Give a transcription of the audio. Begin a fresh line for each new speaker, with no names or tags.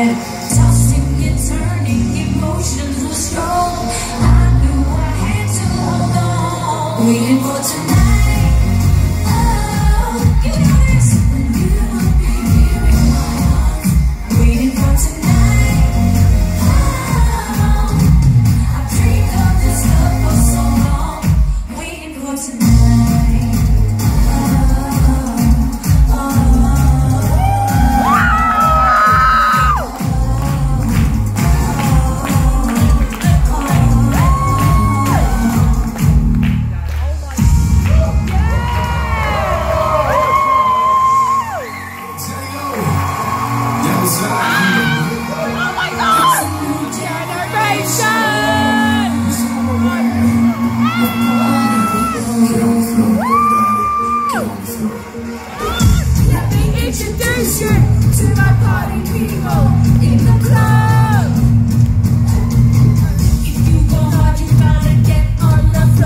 We can to my party people in the club. If you go hard, you gotta get on the floor.